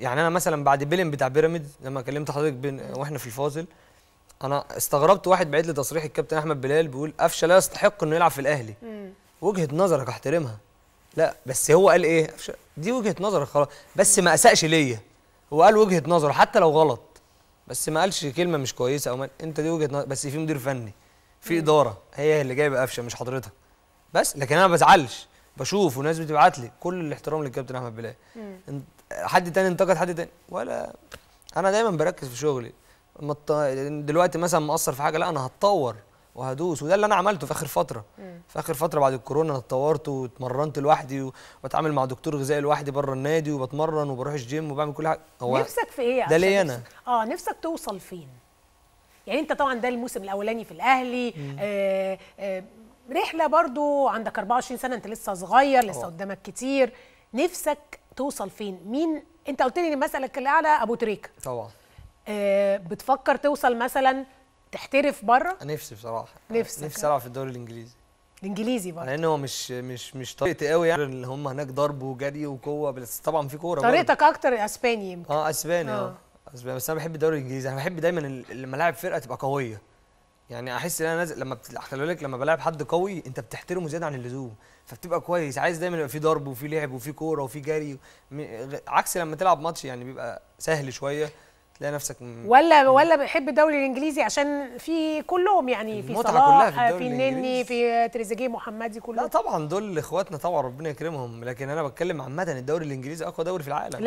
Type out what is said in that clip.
يعني أنا مثلا بعد بيلين بتاع بيراميدز لما كلمت حضرتك بين وإحنا في الفاصل أنا استغربت واحد بعت لي تصريح الكابتن أحمد بلال بيقول قفشة لا يستحق إنه يلعب في الأهلي. وجهة نظرك أحترمها. لا بس هو قال إيه؟ دي وجهة نظرك خلاص. بس ما اساش ليا. هو قال وجهة نظره حتى لو غلط. بس ما قالش كلمة مش كويسة أو ما أنت دي وجهة نظر. بس في مدير فني في إدارة هي اللي جايبة قفشة مش حضرتك. بس لكن أنا ما بزعلش. بشوف وناس بتبعت لي كل الاحترام للكابتن أحمد بلال. حد تاني انتقد حد تاني. ولا أنا دايما بركز في شغلي. دلوقتي مثلا مقصر في حاجة لا أنا هتطور وهدوس. وده اللي أنا عملته في آخر فترة. في آخر فترة بعد الكورونا أنا اتطورت واتمرنت لوحدي وبتعامل مع دكتور غذائي لوحدي بره النادي وبتمرن وبروح الجيم وبعمل كل حاجة. هو نفسك في إيه ده ليا أنا. آه نفسك توصل فين؟ يعني أنت طبعا ده الموسم الأولاني في الأهلي آه رحلة برضو عندك 24 سنة أنت لسه صغير لسه طبعا. قدامك كتير. نفسك توصل فين؟ مين؟ أنت قلت لي مثلك الاعلى أبو تريكة. طبعا. آه بتفكر توصل مثلا تحترف بره نفسي بصراحة. نفسك، نفسي ألعب في الدوري الإنجليزي. الإنجليزي برضه لأن هو مش مش مش طريقتي قوي يعني اللي هم هناك ضرب وجري وقوة بس طبعا في كورة. طريقتك أكتر إسباني يمكن. آه إسباني آه. آه. إسباني. بس أنا بحب الدوري الإنجليزي. أنا بحب دايما لما لاعب فرقة تبقى قوية. يعني أحس إن أنا نازل لما. خلي بالك لما بلاعب حد قوي أنت بتحترمه زيادة عن اللزوم فبتبقى كويس عايز دايما يبقى في ضرب وفي لعب وفي كورة وفي جري عكس لما تلعب ماتش يعني بيبقى سهل شوية تلاقي نفسك م... ولا ولا بحب الدوري الإنجليزي عشان في كلهم يعني في صلاح في في النني. في تريزيجيه محمدي لا كلهم طبعا دول إخواتنا طبعا ربنا يكرمهم لكن أنا بتكلم عامة الدوري الإنجليزي أقوى دوري في العالم